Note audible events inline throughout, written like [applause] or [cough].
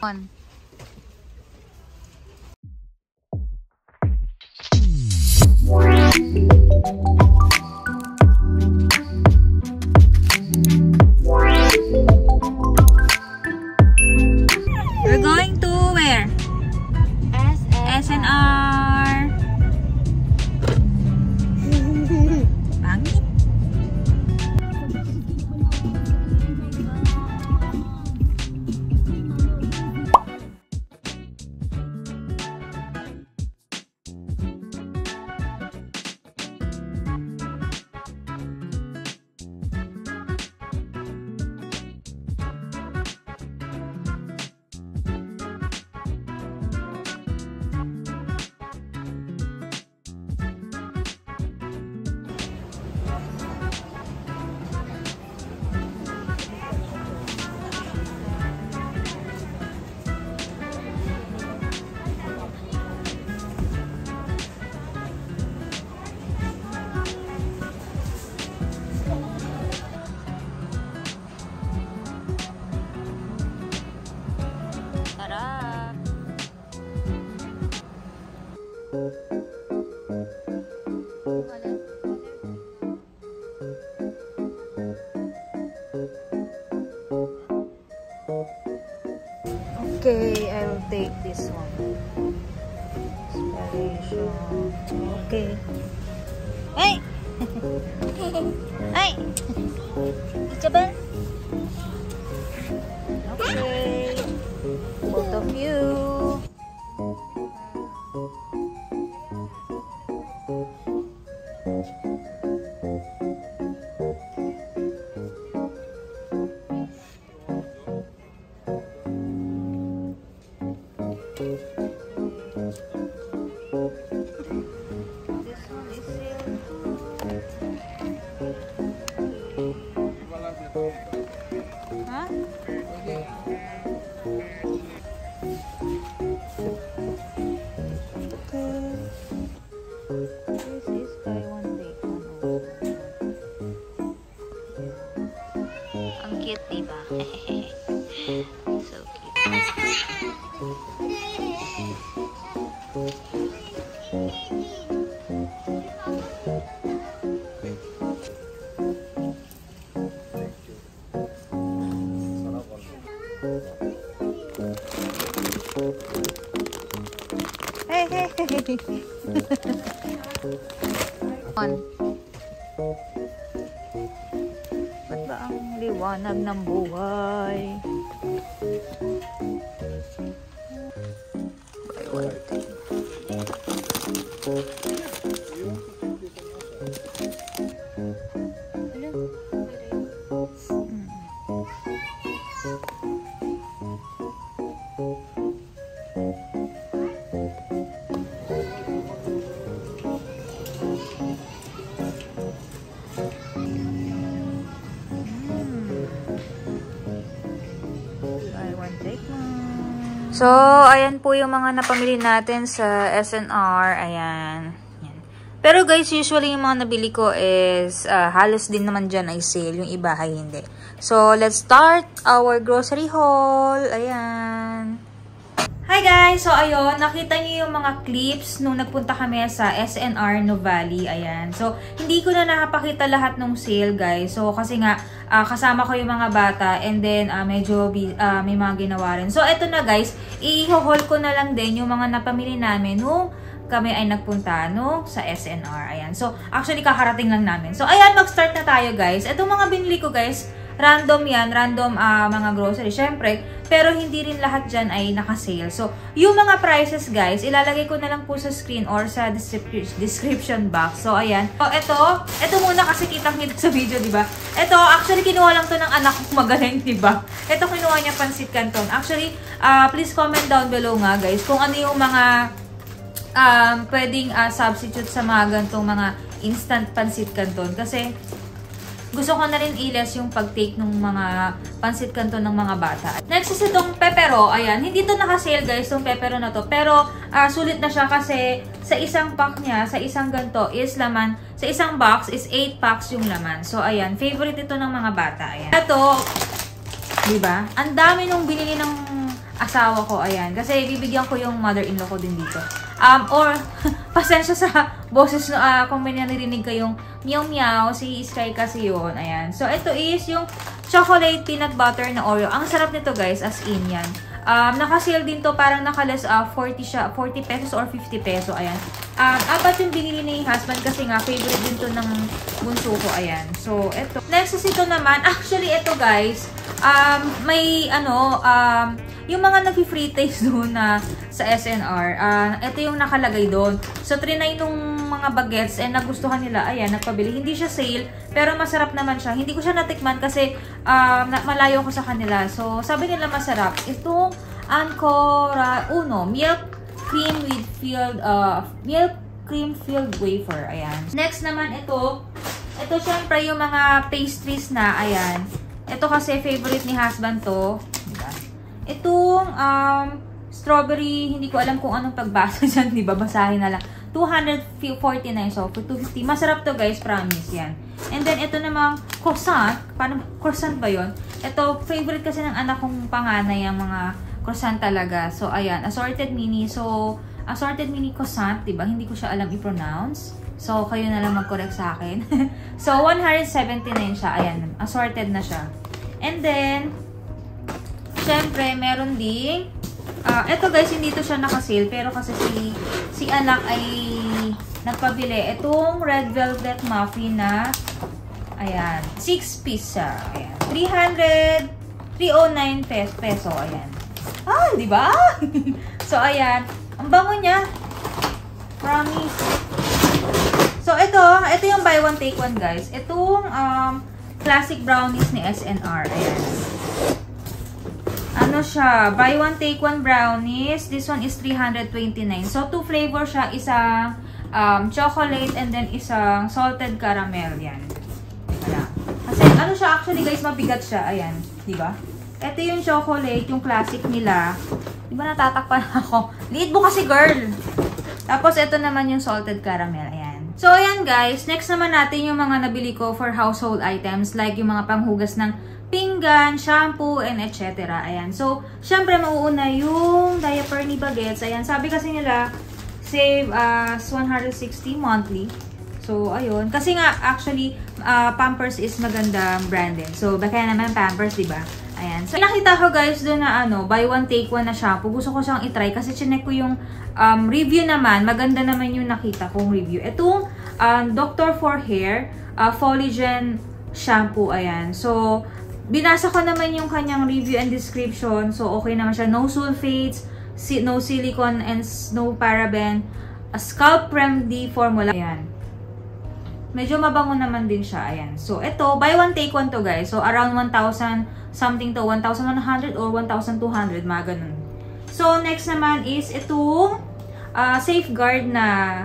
On. We're Okay, I will take this one. Inspiration. Okay. Ay! Ay! Isabel? Okay. Both of you. This Hey hey hey hey hey. One. Ba't ba ang liwanag ng buhay? Buy So, ayan po yung mga napamili natin sa SNR. Ayan. Ayan. Pero guys, usually yung mga nabili ko is ah, halos din naman dyan ay sale. Yung iba ay hindi. So, let's start our grocery haul. Ayan. Hi guys! So ayun, nakita niyo yung mga clips nung nagpunta kami sa SNR Novali. Ayan. So, hindi ko na nakapakita lahat ng sale guys. So, kasi nga, ah, kasama ko yung mga bata and then ah, medyo ah, may mga ginawa rin. So, eto na guys, i-haul ko na lang din yung mga napamili namin nung kami ay nagpunta no sa SNR. Ayan. So, actually kakarating lang namin. So, ayan, mag-start na tayo guys. Itong mga binili ko guys, random yan, random ah, mga grocery. Syempre, pero hindi rin lahat dyan ay naka-sale. So, yung mga prices guys, ilalagay ko na lang po sa screen or sa descrip- description box. So, ayan. So, ito, ito muna kasi kitang-kita sa video, di ba? Ito, actually, kinuha lang to ng anak kong [laughs] magaling, di ba? Ito, kinuha niya pansit canton. Actually, ah, please comment down below nga guys kung ano yung mga um, pwedeng ah, substitute sa mga gantong mga instant pansit canton. Kasi, gusto ko na rin iles yung pag-take ng mga pansit canton ng mga bata. Next is itong pepero. Ayan, hindi to naka-sale guys, itong pepero na to. Pero, ah, sulit na siya kasi sa isang pack niya, sa isang ganto is laman, sa isang box is 8 packs yung laman. So, ayan, favorite ito ng mga bata. Ayan. Ito, di ba? Ang dami nung binili ng asawa ko. Ayan. Kasi bibigyan ko yung mother-in-law ko din dito. Um, or, [laughs] pasensya sa boses uh, kung may narinig kayong meow meow. Si Sky kasi yun. Ayan. So, ito is yung chocolate peanut butter na Oreo. Ang sarap nito guys, as in yan. Um, naka-sale din to, parang naka-less uh, 40 siya, 40 pesos or 50 peso, ayan. Um, apat yung binili ni husband kasi nga favorite din to ng bunso ko, ayan. So, eto. Next is ito naman, actually ito guys, um, may ano, um, yung mga nag-free taste [laughs] doon na sa SNR, uh, ito yung nakalagay doon. So, trinay nung mga bagets and nagustuhan nila, ayan, nagpabili. Hindi siya sale, pero masarap naman siya. Hindi ko siya natikman kasi um, malayo ko sa kanila. So, sabi nila masarap. Itong Ancora Uno, milk cream with filled, uh, milk cream filled wafer. Ayan. Next naman ito, ito syempre yung mga pastries na, ayan. Ito kasi favorite ni husband to. Itong um, strawberry, hindi ko alam kung anong pagbasa [laughs] dyan, di ba? Basahin na lang. 249 so for 250. Masarap to guys, promise yan. And then ito namang croissant. Paano, croissant ba yon? Ito, favorite kasi ng anak kong panganay ang mga croissant talaga. So, ayan, assorted mini. So, assorted mini croissant, di ba? Hindi ko siya alam i-pronounce. So, kayo na lang mag-correct sa akin. [laughs] so, 179 siya. Ayan, assorted na siya. And then, Siyempre, meron ding, uh, eto guys, hindi to siya nakasale, pero kasi si, si anak ay nagpabili. Itong red velvet muffin na, ayan, 6 piece siya. Ayan, 300, 309 peso, peso ayan. Ah, di ba? [laughs] so, ayan, ang bango niya. Promise. So, ito, ito yung buy one, take one, guys. Itong, um, classic brownies ni SNR. Ayan ano siya, buy one, take one brownies. This one is 329. So, two flavor siya. Isang um, chocolate and then isang salted caramel. Yan. Wala. Kasi, ano siya, actually guys, mabigat siya. Ayan. di ba? Ito yung chocolate, yung classic nila. Di ba natatakpan ako? Liit mo kasi, girl! Tapos, ito naman yung salted caramel. Ayan. So, ayan guys. Next naman natin yung mga nabili ko for household items. Like yung mga panghugas ng pinggan, shampoo, and etc. Ayan. So, syempre, mauuna yung diaper ni Bagets. Ayan. Sabi kasi nila, save as uh, 160 monthly. So, ayun. Kasi nga, actually, uh, Pampers is magandang branded. So, baka naman Pampers, di ba? Ayan. So, nakita ko guys doon na ano, buy one, take one na shampoo. Gusto ko siyang itry kasi chinek ko yung um, review naman. Maganda naman yung nakita kong review. Itong um, Dr. For Hair uh, Foligen shampoo. Ayan. So, binasa ko naman yung kanyang review and description. So, okay naman siya. No sulfates, no silicone, and no paraben. A scalp remedy formula. Ayan. Medyo mabango naman din siya. Ayan. So, ito, buy one, take one to guys. So, around 1,000 something to 1,100 or 1,200. Mga ganun. So, next naman is itong uh, safeguard na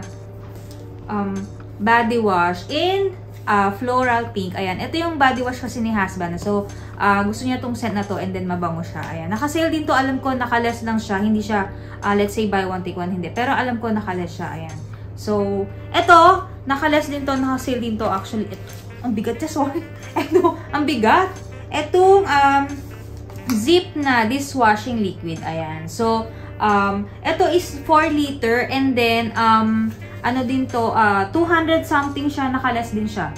um, body wash in uh, floral pink. Ayan. Ito yung body wash kasi ni husband. So, uh, gusto niya tong scent na to and then mabango siya. Ayan. Naka-sale din to. Alam ko, naka-less lang siya. Hindi siya, uh, let's say, buy one, take one. Hindi. Pero alam ko, naka-less siya. Ayan. So, ito, naka-less din to. Naka-sale din to. Actually, ito, ang bigat siya. Sorry. [laughs] Ito, ang bigat. Itong, um, zip na dishwashing liquid. Ayan. So, um, ito is 4 liter and then, um, ano din to, uh, ah, 200 something siya, nakalas din siya.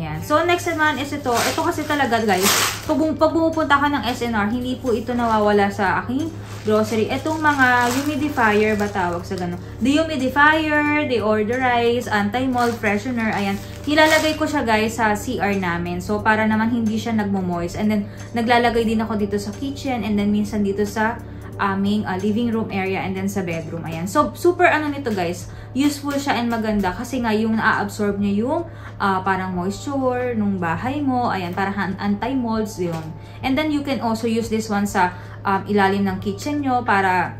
Ayan. So, next naman is ito. Ito kasi talaga, guys. Pag, pag pumupunta ka ng SNR, hindi po ito nawawala sa aking grocery. Itong mga humidifier ba tawag sa gano'n? Dehumidifier, deodorize, anti-mold freshener. Ayan. Nilalagay ko siya, guys, sa CR namin. So, para naman hindi siya nagmo-moist. And then, naglalagay din ako dito sa kitchen. And then, minsan dito sa aming uh, living room area and then sa bedroom. Ayan. So, super ano nito guys, useful siya and maganda kasi nga yung na-absorb niya yung uh, parang moisture nung bahay mo. Ayan, parang anti-molds yun. And then you can also use this one sa um, ilalim ng kitchen nyo para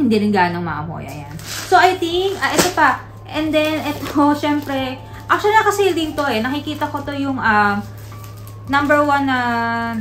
hindi rin ganong maamoy. Ayan. So, I think, uh, ito pa. And then, ito, [laughs] syempre, actually nakasale din to eh. Nakikita ko to yung uh, number one na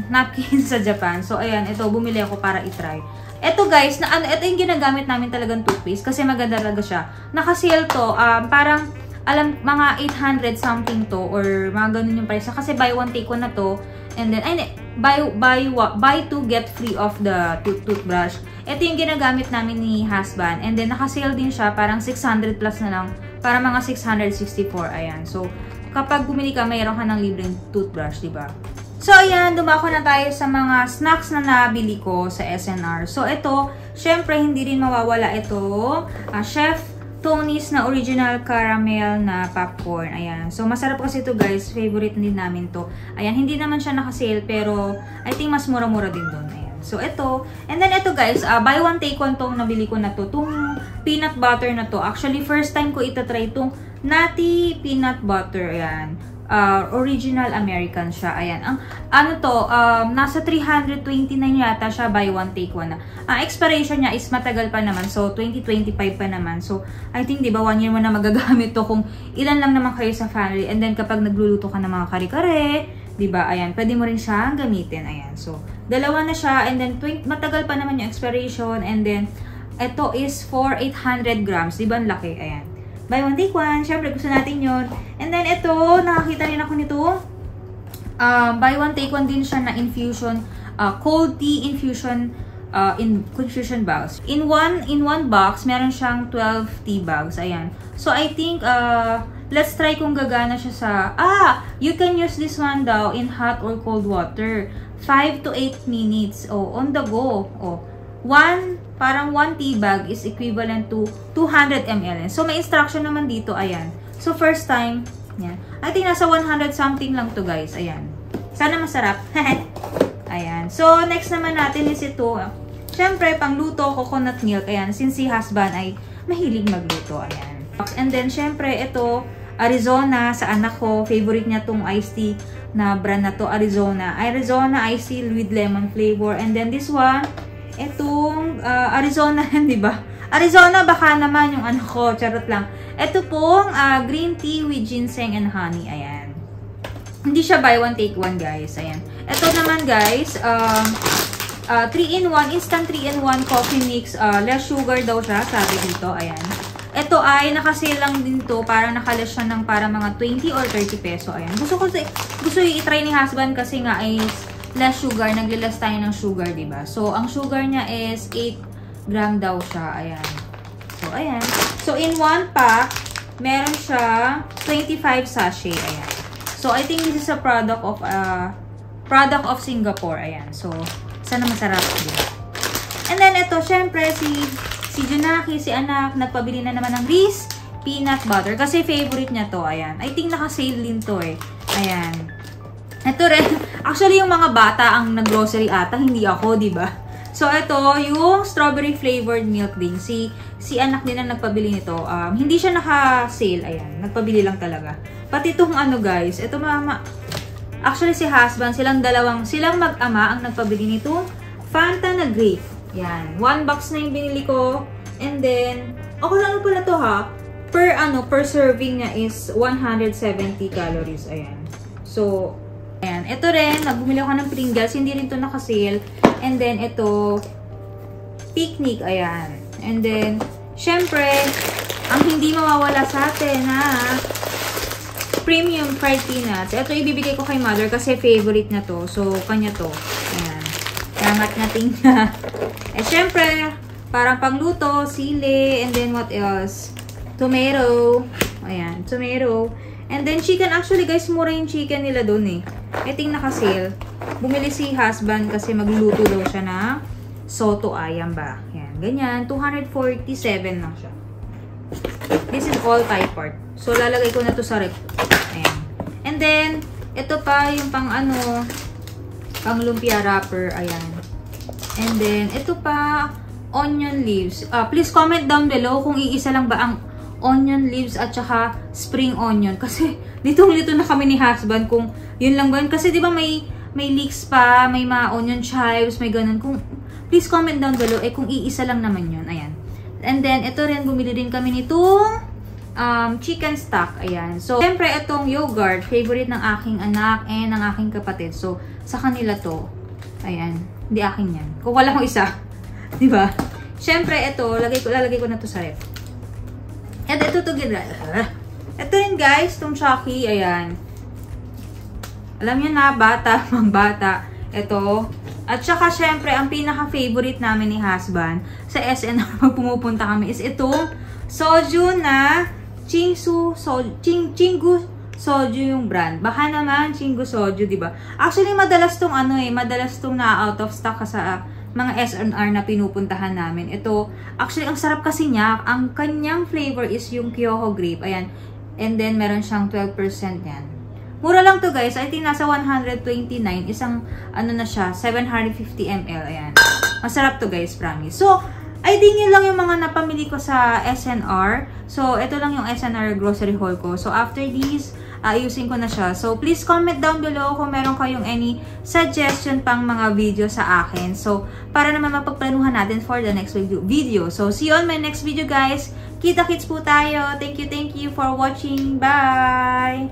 napkin [laughs] sa Japan. So, ayan, ito, bumili ako para itry. Ito guys, na ano, ito yung ginagamit namin talagang toothpaste kasi maganda talaga siya. Naka-sale to, um, parang alam mga 800 something to or mga ganun yung price. Kasi buy one take one na to. And then, ay, buy, buy, buy to get free of the tooth toothbrush. Ito yung ginagamit namin ni husband. And then, naka-sale din siya. Parang 600 plus na lang. Para mga 664. Ayan. So, kapag bumili ka, mayroon ka ng libreng toothbrush, di ba? So, ayan, dumako na tayo sa mga snacks na nabili ko sa SNR. So, ito, syempre, hindi rin mawawala ito. Uh, Chef Tony's na original caramel na popcorn. Ayan. So, masarap kasi ito guys. Favorite din namin to. Ayan, hindi naman siya naka-sale pero I think mas mura-mura din doon. Ayan. So, ito. And then, ito guys, uh, buy one take one tong nabili ko na to. Itong peanut butter na to. Actually, first time ko itatry itong nutty peanut butter. Ayan uh, original American siya. Ayan. Ang ano to, um, nasa 329 yata siya buy one take one na. Ang uh, expiration niya is matagal pa naman. So 2025 pa naman. So I think 'di ba one year mo na magagamit to kung ilan lang naman kayo sa family. And then kapag nagluluto ka ng mga kare-kare, 'di ba? Ayan, pwede mo rin siyang gamitin. Ayan. So dalawa na siya and then 20, matagal pa naman yung expiration and then ito is for 800 grams. Di ba laki? Ayan buy one take one. Syempre, gusto natin yon And then, ito, nakakita rin ako nito. Um, buy one take one din siya na infusion, uh, cold tea infusion uh, in confusion bags. In one in one box, meron siyang 12 tea bags. Ayan. So, I think, uh, let's try kung gagana siya sa, ah, you can use this one daw in hot or cold water. 5 to 8 minutes. Oh, on the go. Oh, one, parang 1 tea bag is equivalent to 200 ml. So, may instruction naman dito, ayan. So, first time, yan. I think nasa 100 something lang to guys, ayan. Sana masarap. [laughs] ayan. So, next naman natin is ito. Siyempre, pangluto, coconut milk, ayan. Since si husband ay mahilig magluto, ayan. And then, syempre, ito, Arizona, sa anak ko, favorite niya tong iced tea na brand na to, Arizona. Arizona iced tea with lemon flavor. And then this one, Itong uh, Arizona, [laughs] di ba? Arizona, baka naman yung ano ko, charot lang. Ito pong uh, green tea with ginseng and honey. Ayan. Hindi siya buy one, take one, guys. Ayan. Ito naman, guys, um, uh, 3-in-1, instant 3-in-1 coffee mix. Uh, less sugar daw siya, sabi dito. Ayan. Ito ay, nakasale lang din to. Parang nakaless siya ng para mga 20 or 30 peso. Ayan. Gusto ko, gusto i-try ni husband kasi nga ay less sugar, naglilas tayo ng sugar, ba diba? So, ang sugar niya is 8 gram daw siya. Ayan. So, ayan. So, in one pack, meron siya 25 sachet. Ayan. So, I think this is a product of, uh, product of Singapore. Ayan. So, sana masarap. Diba? And then, ito, syempre, si, si Junaki, si anak, nagpabili na naman ng Reese peanut butter. Kasi favorite niya to. Ayan. I think naka-sale din to eh. Ayan. Ito rin, actually yung mga bata ang nag-grocery ata, hindi ako, di ba? So, ito, yung strawberry flavored milk din. Si, si anak din ang nagpabili nito. Um, hindi siya naka-sale, ayan. Nagpabili lang talaga. Pati itong ano guys, ito mama, actually si husband, silang dalawang, silang mag-ama ang nagpabili nito. Fanta na grape. Yan. One box na yung binili ko. And then, ako lang pala to ha. Per ano, per serving niya is 170 calories. Ayan. So, Ayan. Ito rin, nagbumili ako ng Pringles. Hindi rin to naka-sale. And then, ito, picnic. Ayan. And then, syempre, ang hindi mawawala sa atin, ha, premium fried peanuts. Ito, ibibigay ko kay mother kasi favorite na to. So, kanya to. Ayan. Yangat natin niya. eh, [laughs] syempre, parang pangluto, sili, and then what else? Tomato. Ayan, tomato. And then, chicken. Actually, guys, mura yung chicken nila doon eh. I think naka-sale. Bumili si husband kasi magluluto daw siya na soto ayam ba. Yan, ganyan. 247 lang siya. This is all Thai part. So, lalagay ko na to sa rep. Ayan. And then, ito pa yung pang ano, pang lumpia wrapper. Ayan. And then, ito pa, onion leaves. Uh, please comment down below kung iisa lang ba ang onion leaves at saka spring onion. Kasi, [laughs] litong-lito na kami ni husband kung yun lang ba yun? Kasi di ba may, may leeks pa, may mga onion chives, may ganun. Kung, please comment down below, eh kung iisa lang naman yun. Ayan. And then, ito rin, bumili din kami nitong um, chicken stock. Ayan. So, siyempre, itong yogurt, favorite ng aking anak and ng aking kapatid. So, sa kanila to. Ayan. Hindi akin yan. Kung wala kong isa. [laughs] ba? Siyempre, ito, lagay ko, lalagay ko na to sa ref. And ito to, ito rin guys, tong Chucky, ayan. Alam niyo na, bata, [laughs] mga bata. Ito. At saka, syempre, ang pinaka-favorite namin ni husband sa SNR [laughs] pag pumupunta kami is itong soju na Chingsu, so, Ching, Chingu Soju yung brand. Baka naman Chingu Soju, di ba? Actually, madalas tong ano eh, madalas tong na out of stock sa mga SNR na pinupuntahan namin. Ito, actually, ang sarap kasi niya. Ang kanyang flavor is yung Kyoho grape. Ayan. And then, meron siyang 12% yan. Mura lang to guys. I think nasa 129. Isang, ano na siya, 750 ml. Ayan. Masarap to guys, promise. So, I think yun lang yung mga napamili ko sa SNR. So, ito lang yung SNR grocery haul ko. So, after these, ayusin ko na siya. So, please comment down below kung meron kayong any suggestion pang mga video sa akin. So, para naman mapagplanuhan natin for the next video. So, see you on my next video, guys. Kita-kits po tayo. Thank you, thank you for watching. Bye!